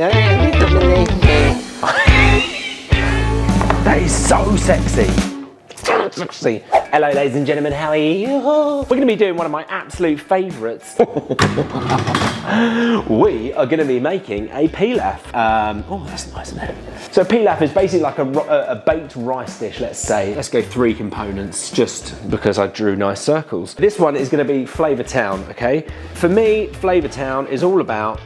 That is so sexy. Sexy. Hello, ladies and gentlemen, how are you? We're going to be doing one of my absolute favourites. we are going to be making a pilaf. Um, oh, that's nice, isn't it? So pilaf is basically like a, a, baked rice dish, let's say. Let's go three components, just because I drew nice circles. This one is going to be Flavour Town, okay? For me, Flavour Town is all about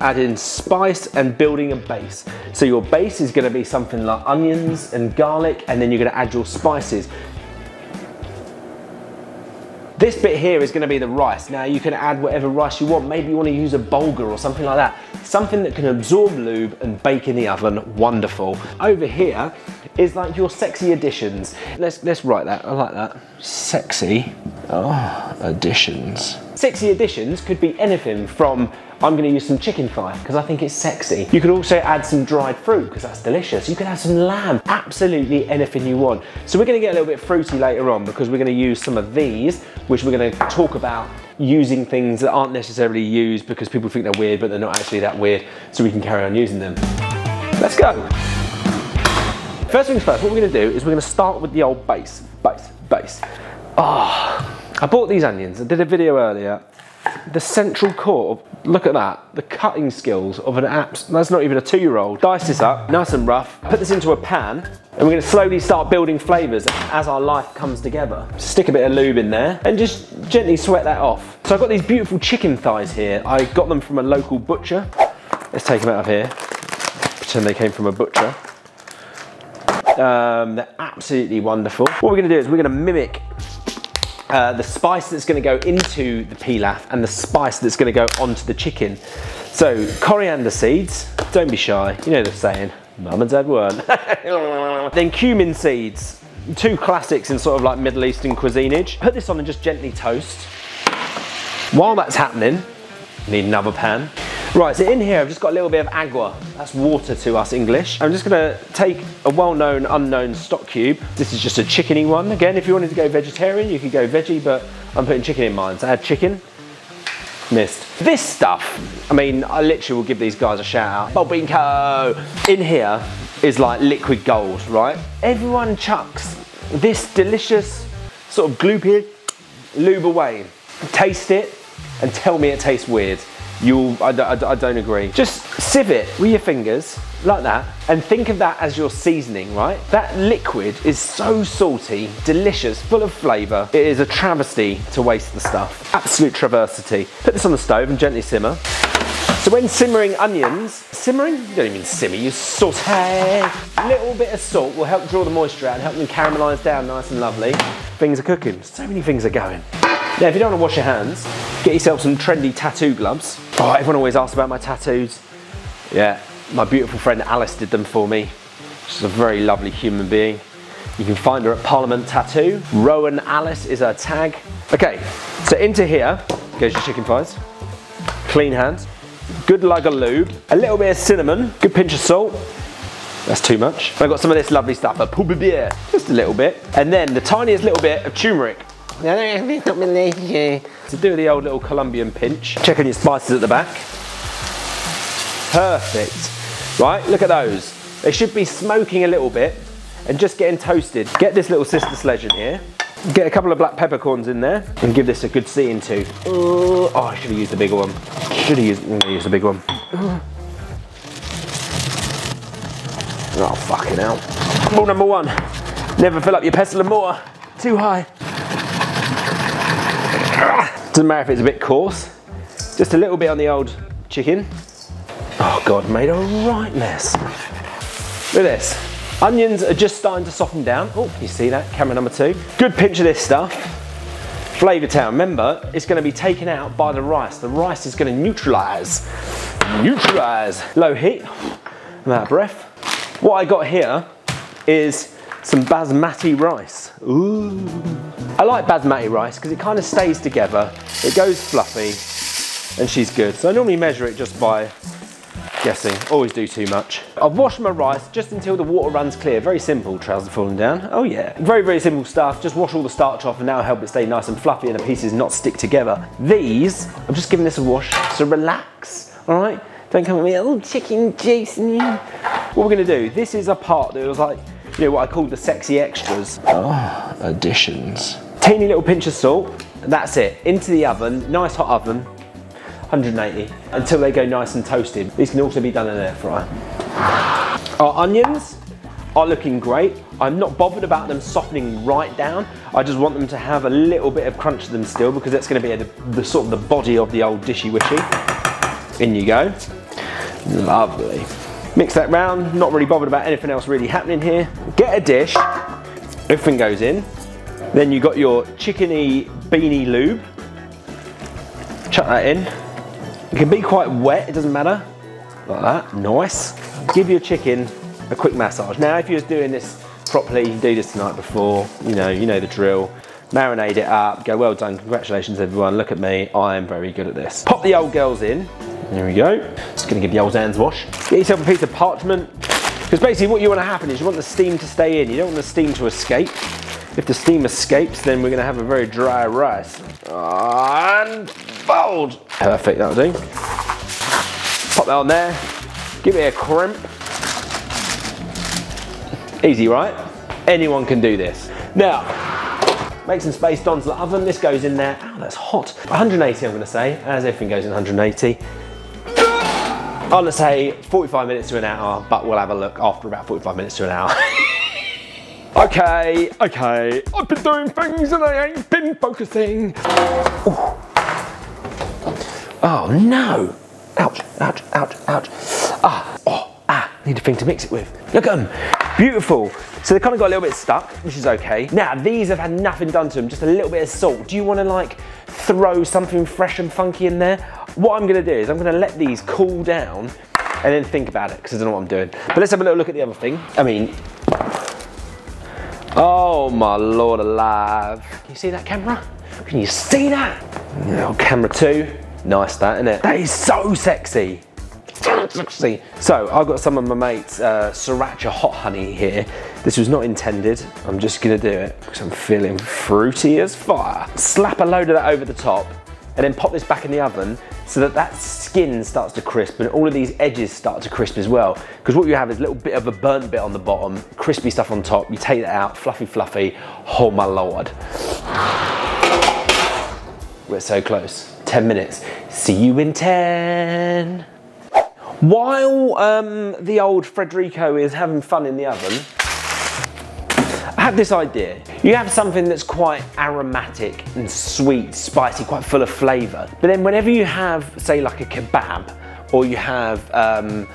adding spice and building a base. So your base is gonna be something like onions and garlic, and then you're gonna add your spices. This bit here is gonna be the rice. Now you can add whatever rice you want. Maybe you wanna use a bulgur or something like that. Something that can absorb lube and bake in the oven, wonderful. Over here is like your sexy additions. Let's, let's write that, I like that. Sexy, oh, additions. Sexy additions could be anything from I'm gonna use some chicken thigh because I think it's sexy. You could also add some dried fruit because that's delicious. You could add some lamb, absolutely anything you want. So we're gonna get a little bit fruity later on because we're gonna use some of these, which we're gonna talk about using things that aren't necessarily used because people think they're weird, but they're not actually that weird, so we can carry on using them. Let's go. First things first, what we're gonna do is we're gonna start with the old base, base, base. Ah, oh, I bought these onions. I did a video earlier the central core, of, look at that, the cutting skills of an apps, that's not even a two-year-old. Dice this up, nice and rough, put this into a pan, and we're gonna slowly start building flavors as our life comes together. Stick a bit of lube in there, and just gently sweat that off. So I've got these beautiful chicken thighs here. I got them from a local butcher. Let's take them out of here. Pretend they came from a butcher. Um, they're absolutely wonderful. What we're gonna do is we're gonna mimic uh, the spice that's gonna go into the pilaf and the spice that's gonna go onto the chicken. So coriander seeds, don't be shy, you know the saying, mum and dad weren't. then cumin seeds, two classics in sort of like Middle Eastern cuisinage. Put this on and just gently toast. While that's happening, need another pan. Right, so in here I've just got a little bit of agua. That's water to us English. I'm just gonna take a well-known, unknown stock cube. This is just a chickeny one. Again, if you wanted to go vegetarian, you could go veggie, but I'm putting chicken in mine. So add chicken, missed. This stuff, I mean, I literally will give these guys a shout out. Bob Co. In here is like liquid gold, right? Everyone chucks this delicious sort of gloopy lube away. Taste it and tell me it tastes weird you'll, I, I, I don't agree. Just sieve it with your fingers, like that, and think of that as your seasoning, right? That liquid is so salty, delicious, full of flavour. It is a travesty to waste the stuff. Absolute traversity. Put this on the stove and gently simmer. So when simmering onions, simmering? You don't even simmer, you saute. A little bit of salt will help draw the moisture out and help them caramelise down nice and lovely. Things are cooking. So many things are going. Now, if you don't want to wash your hands, get yourself some trendy tattoo gloves. Oh, everyone always asks about my tattoos. Yeah, my beautiful friend Alice did them for me. She's a very lovely human being. You can find her at Parliament Tattoo. Rowan Alice is her tag. Okay, so into here goes your chicken thighs. Clean hands. Good lug of lube. A little bit of cinnamon. Good pinch of salt. That's too much. I've got some of this lovely stuff, a Pul Bieber. Just a little bit. And then the tiniest little bit of turmeric. To do the old little Colombian pinch. Check on your spices at the back. Perfect. Right, look at those. They should be smoking a little bit and just getting toasted. Get this little sister sledge in here. Get a couple of black peppercorns in there and give this a good see into. Oh, I should have used the bigger one. Should have used, used the big one. Oh, fucking hell. Rule number one, never fill up your pestle and mortar too high. Doesn't matter if it's a bit coarse. Just a little bit on the old chicken. Oh God, made a right mess. Look at this. Onions are just starting to soften down. Oh, you see that? Camera number two. Good pinch of this stuff. Flavour Town, remember, it's gonna be taken out by the rice. The rice is gonna neutralize. Neutralize. Low heat, out of breath. What I got here is some basmati rice. Ooh. I like basmati rice because it kind of stays together. It goes fluffy and she's good. So I normally measure it just by guessing. Always do too much. I've washed my rice just until the water runs clear. Very simple, trousers falling down. Oh yeah. Very, very simple stuff. Just wash all the starch off and now help it stay nice and fluffy and the pieces not stick together. These, I'm just giving this a wash, so relax, all right? Don't come at me, oh chicken Jason. What we're gonna do, this is a part that was like, you know, what I call the sexy extras. Oh, additions. Teeny little pinch of salt, that's it. Into the oven, nice hot oven, 180, until they go nice and toasted. These can also be done in an air fryer. Our onions are looking great. I'm not bothered about them softening right down. I just want them to have a little bit of crunch to them still because that's gonna be the, the sort of the body of the old dishy wishy. In you go. Lovely. Mix that round, not really bothered about anything else really happening here. Get a dish, everything goes in. Then you got your chickeny beanie lube. Chuck that in. It can be quite wet, it doesn't matter. Like that, nice. Give your chicken a quick massage. Now, if you're doing this properly, you do this tonight before, you know, you know the drill. Marinate it up, go well done, congratulations everyone, look at me, I am very good at this. Pop the old girls in, there we go. Just gonna give the old hands wash. Get yourself a piece of parchment, because basically what you want to happen is you want the steam to stay in, you don't want the steam to escape. If the steam escapes, then we're gonna have a very dry rice. And fold. Perfect, that'll do. Pop that on there, give it a crimp. Easy, right? Anyone can do this. Now, make some space onto the oven. This goes in there. Oh, that's hot. 180, I'm gonna say, as everything goes in 180. I'm gonna say 45 minutes to an hour, but we'll have a look after about 45 minutes to an hour. okay, okay. I've been doing things and I ain't been focusing. Ooh. Oh no. Ouch, ouch, ouch, ouch. Ah, oh, ah, need a thing to mix it with. Look at them. Beautiful. So they kind of got a little bit stuck, which is okay. Now, these have had nothing done to them, just a little bit of salt. Do you want to like throw something fresh and funky in there? What I'm gonna do is I'm gonna let these cool down and then think about it, because I don't know what I'm doing. But let's have a little look at the other thing. I mean, oh my Lord alive. Can you see that camera? Can you see that? Oh, camera two. Nice that, isn't it? That is so sexy. See, so I've got some of my mates uh, sriracha hot honey here. This was not intended. I'm just gonna do it because I'm feeling fruity as fire. Slap a load of that over the top and then pop this back in the oven so that that skin starts to crisp and all of these edges start to crisp as well. Because what you have is a little bit of a burnt bit on the bottom, crispy stuff on top. You take that out, fluffy, fluffy. Oh my lord. We're so close. 10 minutes. See you in 10. While um, the old Frederico is having fun in the oven, had this idea. You have something that's quite aromatic and sweet, spicy, quite full of flavour. But then whenever you have, say, like a kebab, or you have um,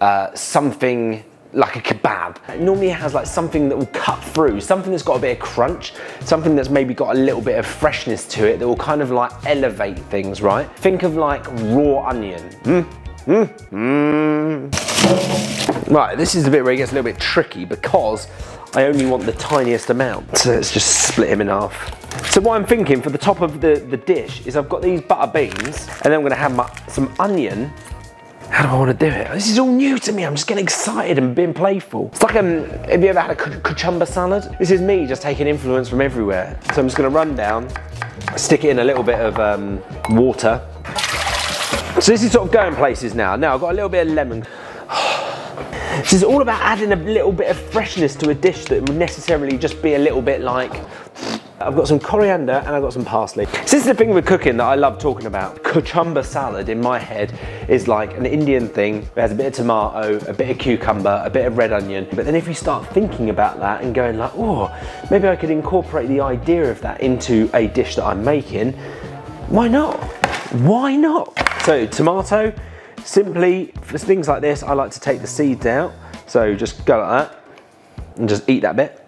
uh, something like a kebab. It normally has like something that will cut through, something that's got a bit of crunch, something that's maybe got a little bit of freshness to it that will kind of like elevate things, right? Think of like raw onion. Mm, mm, mm. Right, this is the bit where it gets a little bit tricky because I only want the tiniest amount. So let's just split him in half. So what I'm thinking for the top of the, the dish is I've got these butter beans and then I'm gonna have my, some onion how do I want to do it? This is all new to me. I'm just getting excited and being playful. It's like, um, have you ever had a cucumber salad? This is me just taking influence from everywhere. So I'm just going to run down, stick it in a little bit of um, water. So this is sort of going places now. Now I've got a little bit of lemon. This is all about adding a little bit of freshness to a dish that would necessarily just be a little bit like I've got some coriander and I've got some parsley. So this is the thing with cooking that I love talking about. Cucumber salad in my head is like an Indian thing. It has a bit of tomato, a bit of cucumber, a bit of red onion. But then if you start thinking about that and going like, oh, maybe I could incorporate the idea of that into a dish that I'm making, why not? Why not? So tomato, simply for things like this, I like to take the seeds out. So just go like that and just eat that bit.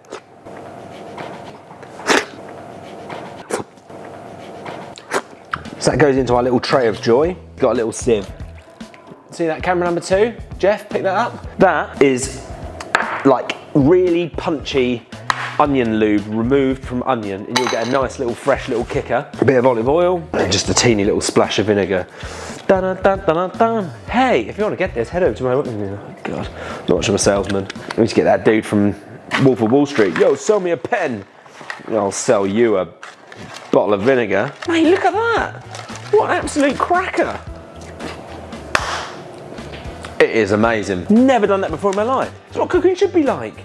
So that goes into our little tray of joy. Got a little sieve. See that camera number two? Jeff, pick that up. That is like really punchy onion lube removed from onion and you'll get a nice little fresh little kicker. A bit of olive oil and just a teeny little splash of vinegar. Dun, dun, dun, hey, if you want to get this, head over to my, oh God, not much of a salesman. Let me just get that dude from Wolf of Wall Street. Yo, sell me a pen. I'll sell you a bottle of vinegar. Mate, look at that. What an absolute cracker. It is amazing. Never done that before in my life. It's what cooking should be like.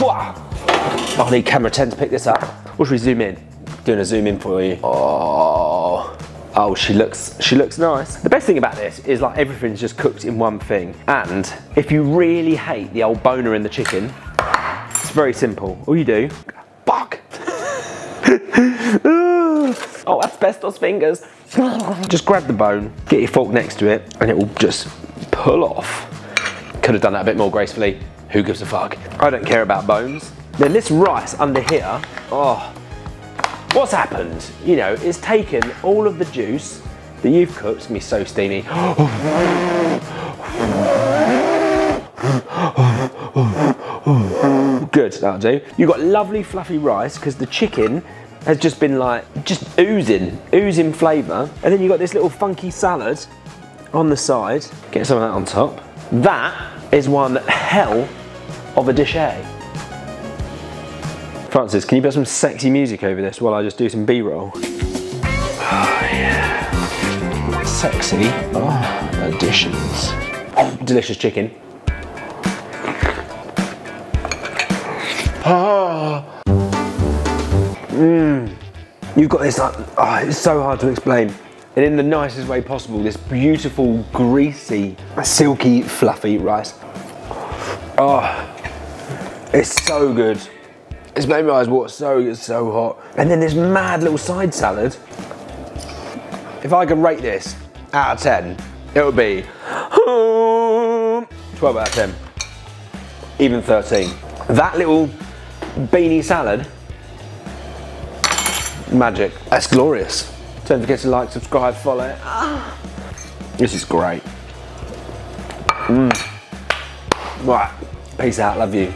Oh, I need camera 10 to pick this up. Or should we zoom in? Doing a zoom in for you. Oh. Oh, she looks she looks nice. The best thing about this is like everything's just cooked in one thing. And if you really hate the old boner in the chicken, it's very simple. All you do, fuck. oh, asbestos fingers. just grab the bone, get your fork next to it, and it will just pull off. Could have done that a bit more gracefully. Who gives a fuck? I don't care about bones. Then this rice under here, oh, what's happened? You know, it's taken all of the juice that you've cooked, it's be so steamy. Good, that'll do. You've got lovely fluffy rice because the chicken has just been like, just oozing, oozing flavour. And then you've got this little funky salad on the side. Get some of that on top. That is one hell of a dish A. Francis, can you put some sexy music over this while I just do some B-roll? Oh yeah. Sexy oh, additions. Delicious chicken. Ah. Mmm. You've got this, like, oh, it's so hard to explain. And in the nicest way possible, this beautiful, greasy, silky, fluffy rice. Oh, it's so good. It's made my eyes water so, it's so hot. And then this mad little side salad. If I could rate this out of 10, it would be 12 out of 10. Even 13. That little beanie salad, magic. That's glorious. Don't forget to like, subscribe, follow. This is great. Mm. Right, peace out, love you.